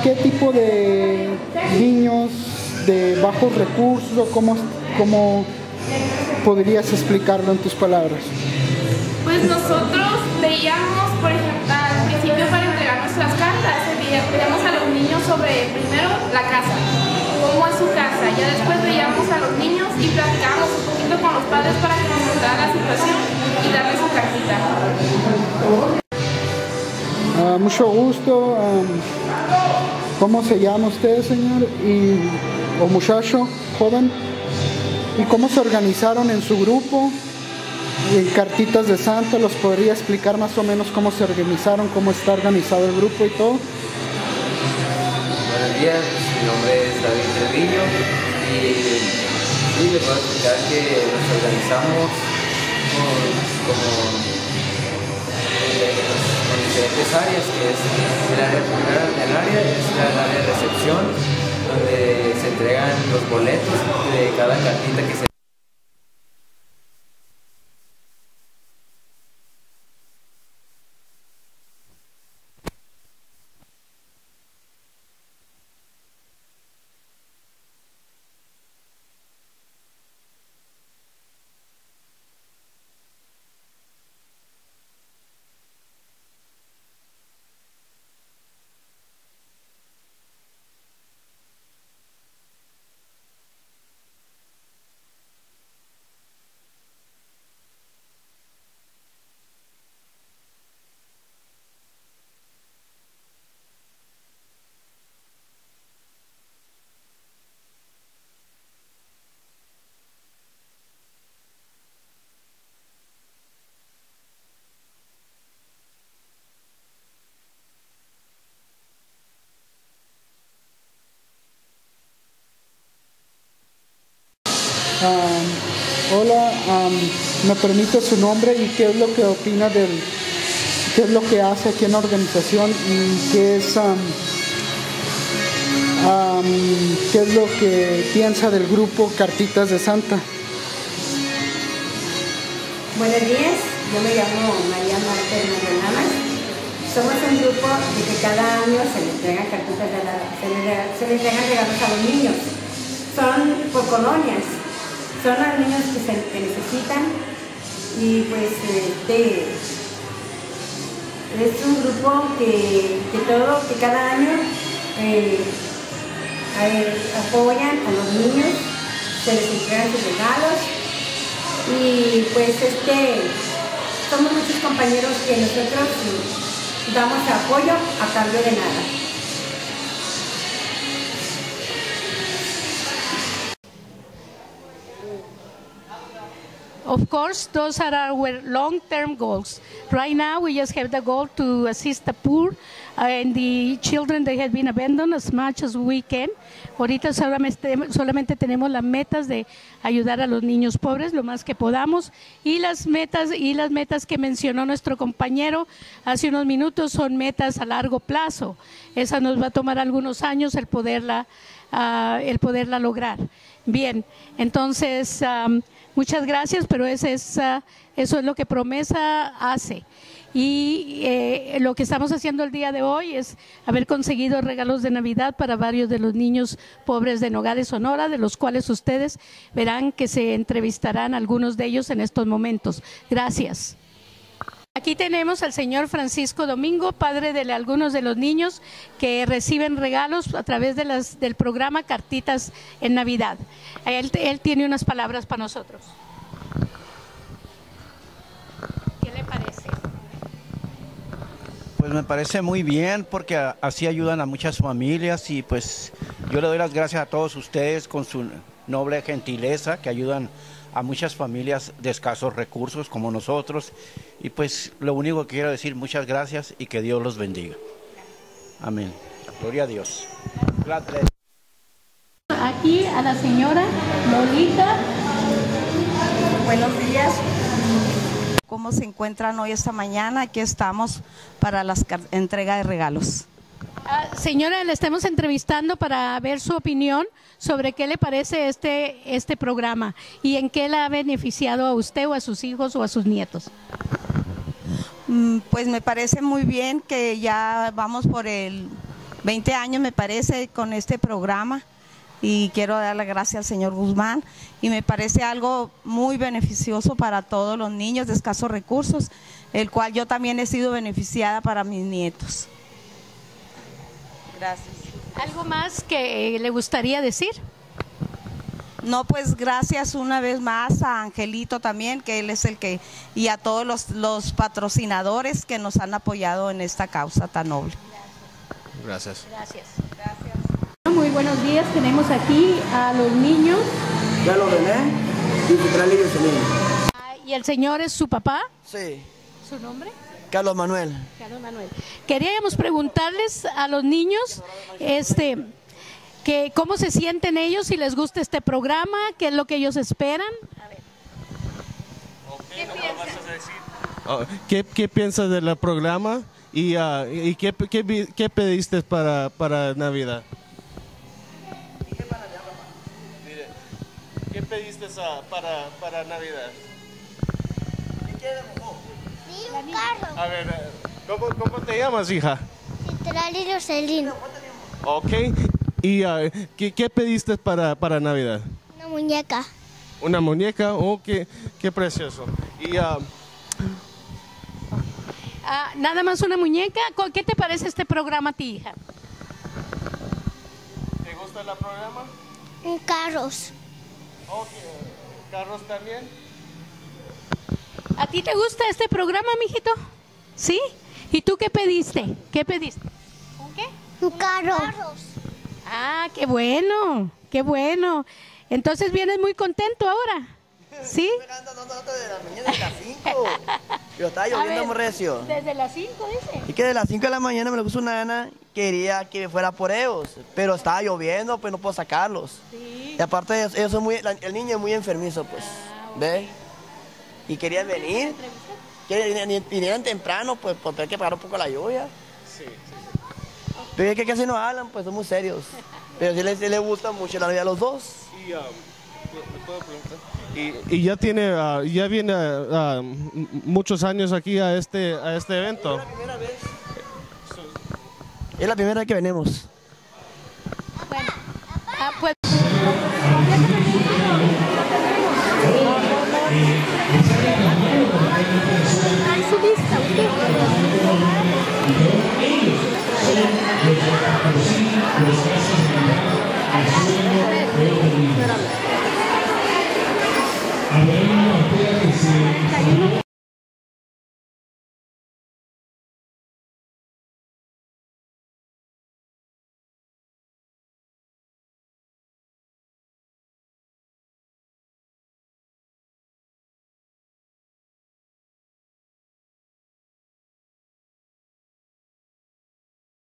Am, ¿A qué tipo de niños de bajos recursos o cómo, cómo podrías explicarlo en tus palabras? Pues nosotros veíamos, por ejemplo, al principio para entregar nuestras cartas, veíamos a los niños sobre primero la casa, cómo es su casa, ya después veíamos a los niños y platicábamos un poquito con los padres para que nos contaran la situación y darles su cartita. Ah, mucho gusto. am, ¿Cómo se llama usted, señor? Y, o muchacho, joven. ¿Y cómo se organizaron en su grupo? En Cartitas de Santa, ¿los podría explicar más o menos cómo se organizaron, cómo está organizado el grupo y todo? Buenos días, mi nombre es David Treviño y sí, les puedo explicar que nos organizamos con, como, con diferentes áreas, que es el área área, es el área de recepción, donde se entregan los boletos de cada cartita que se Hola, ¿me permite su nombre y qué es lo que opina del, qué es lo que hace aquí en la organización y qué es, qué es lo que piensa del grupo Cartitas de Santa? Buenos días, yo me llamo María Marta Hernández. Somos un grupo de que cada año se le entregan cartitas se le, se le entregan regalos a los niños. Son por colonias, son los niños que, se, necesitan y pues este es un grupo que, que todo, que cada año eh, apoyan a los niños, se les entregan sus regalos y pues este somos muchos compañeros que nosotros damos apoyo a cambio de nada. Of course, those are our long-term goals. Right now, we just have the goal to assist the poor uh, and the children that have been abandoned as much as we can. Ahorita solamente, tenemos las metas de ayudar a los niños pobres lo más que podamos y las metas y las metas que mencionó nuestro compañero hace unos minutos son metas a largo plazo. Esa nos va a tomar algunos años el poderla ah, el poderla lograr. Bien, entonces am, muchas gracias, pero es, eso es lo que promesa hace. Y eh, lo que estamos haciendo el día de hoy es haber conseguido regalos de Navidad para varios de los niños pobres de Nogales, Sonora, de los cuales ustedes verán que se entrevistarán algunos de ellos en estos momentos. Gracias. Aquí tenemos al señor Francisco Domingo, padre de algunos de los niños que reciben regalos a través de las, del programa Cartitas en Navidad. Él, él tiene unas palabras para nosotros. ¿Qué le parece? Pues me parece muy bien porque así ayudan a muchas familias y pues yo le doy las gracias a todos ustedes con su noble gentileza que ayudan a muchas familias de escasos recursos como nosotros y pues lo único que quiero decir muchas gracias y que Dios los bendiga. Amén. Gloria a Dios. Aquí a la señora Lolita. Buenos días. ¿Cómo se encuentran hoy esta mañana? Aquí estamos para la entrega de regalos. Ah, señora, le estamos entrevistando para ver su opinión sobre qué le parece este, este programa y en qué le ha beneficiado a usted o a sus hijos o a sus nietos. Mm, Pues me parece muy bien que ya vamos por el 20 años, me parece, con este programa y quiero dar las gracias al señor Guzmán y me parece algo muy beneficioso para todos los niños de escasos recursos, el cual yo también he sido beneficiada para mis nietos. Gracias. ¿Algo más que le gustaría decir? No, pues gracias una vez más a Angelito también, que él es el que, y a todos los, los patrocinadores que nos han apoyado en esta causa tan noble. Gracias. Gracias. Muy buenos días, tenemos aquí a los niños. Ya lo Lirio Celín. Ah, ¿Y el señor es su papá? Sí, ¿Su nombre? Carlos Manuel. Carlos Manuel. Queríamos preguntarles a los niños, este, que cómo se sienten ellos, si les gusta este programa, qué es lo que ellos esperan. Oh, ¿Qué, qué piensas del programa y, ah, y qué, qué, vi- qué pediste para, para Navidad? ¿Qué pediste para, para Navidad? Un carro. A ver, eh, ¿cómo, cómo te llamas, hija? Central y Roselín. Ok. ¿Y ah, ¿qué, qué pediste para, para Navidad? Una muñeca. ¿Una muñeca? Oh, qué, qué precioso. Y Ah, nada más una muñeca. ¿Con- ¿Qué te parece este programa a ti, hija? ¿te gusta el programa? Un carros. ¿Carros también? ¿A ti te gusta este programa, mijito? ¿Sí? ¿Y tú qué pediste? ¿Qué pediste? ¿Un qué? Un carro. Ah, qué bueno, qué bueno. Entonces vienes muy contento ahora. ¿Sí? de la mañana de las 5. Yo estaba lloviendo muy recio. Desde las 5, dice. Y que de las 5 de la mañana me lo puso una gana, quería que fuera por ellos, pero estaba lloviendo, pues no puedo sacarlos. Y aparte ellos, ellos son muy, la- el niño es muy enfermizo, pues, ¿ves? Y querían venir, querían, vin- vinieran temprano, pues, porque hay que pagar un poco la lluvia. Sí, Pero es que casi no hablan, pues son muy serios. Pero sí les, sí les gusta mucho la vida a los dos. Y, ah, ¿me puedo preguntar? Y, y ya tiene, ah, ya viene ah, m- muchos años aquí a este, a este evento. Es la primera vez que venimos. Ah, pues. Ahí su lista, A ver, no, espérate, sí.